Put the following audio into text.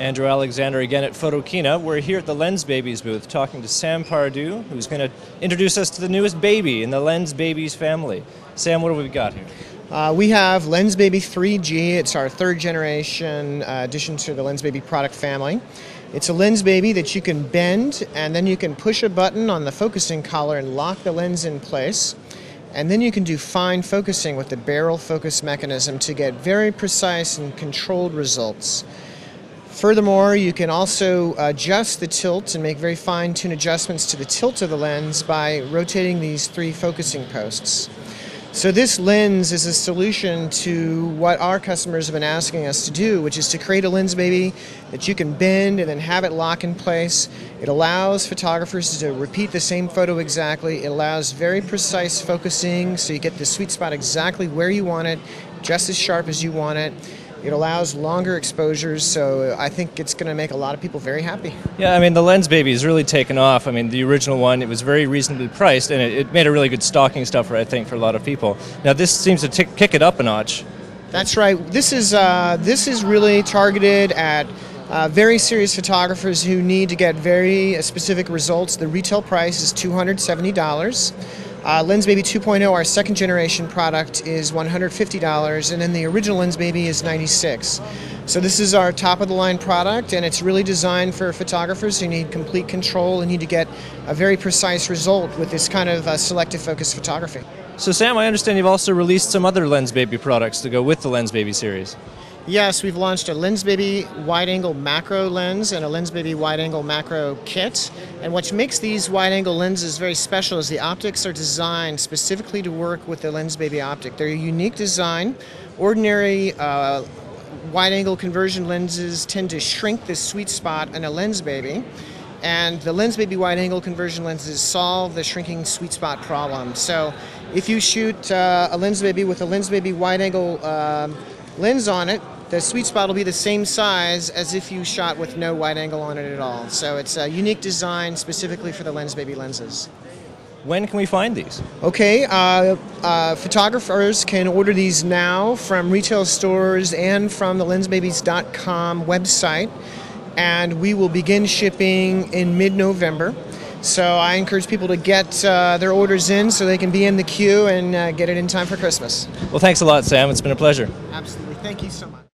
Andrew Alexander again at Photokina. We're here at the Lensbabies booth talking to Sam Pardue, who's going to introduce us to the newest baby in the Lensbabies family. Sam, what have we got here? Uh, we have Lensbaby 3G. It's our third generation uh, addition to the Lensbaby product family. It's a lens baby that you can bend and then you can push a button on the focusing collar and lock the lens in place. And then you can do fine focusing with the barrel focus mechanism to get very precise and controlled results. Furthermore, you can also adjust the tilt and make very fine tune adjustments to the tilt of the lens by rotating these three focusing posts. So this lens is a solution to what our customers have been asking us to do, which is to create a lens baby that you can bend and then have it lock in place. It allows photographers to repeat the same photo exactly. It allows very precise focusing so you get the sweet spot exactly where you want it, just as sharp as you want it. It allows longer exposures, so I think it's going to make a lot of people very happy. Yeah, I mean, the Lensbaby has really taken off. I mean, the original one, it was very reasonably priced, and it, it made a really good stocking stuffer, I think, for a lot of people. Now, this seems to tick, kick it up a notch. That's right. This is, uh, this is really targeted at uh, very serious photographers who need to get very specific results. The retail price is $270. Uh, Lensbaby 2.0, our second generation product, is $150, and then the original Lensbaby is 96. So this is our top of the line product, and it's really designed for photographers who need complete control and need to get a very precise result with this kind of uh, selective focus photography. So, Sam, I understand you've also released some other Lensbaby products to go with the Lensbaby series. Yes, we've launched a Lensbaby wide angle macro lens and a Lensbaby wide angle macro kit. And what makes these wide angle lenses very special is the optics are designed specifically to work with the Lensbaby optic. They're a unique design. Ordinary uh, wide angle conversion lenses tend to shrink the sweet spot in a Lensbaby. And the Lensbaby wide angle conversion lenses solve the shrinking sweet spot problem. So if you shoot uh, a Lensbaby with a Lensbaby wide angle uh, lens on it, the sweet spot will be the same size as if you shot with no wide angle on it at all. So it's a unique design specifically for the Lensbaby lenses. When can we find these? Okay, uh, uh, photographers can order these now from retail stores and from the lensbabies.com website, and we will begin shipping in mid November. So I encourage people to get uh, their orders in so they can be in the queue and uh, get it in time for Christmas. Well, thanks a lot, Sam. It's been a pleasure. Absolutely. Thank you so much.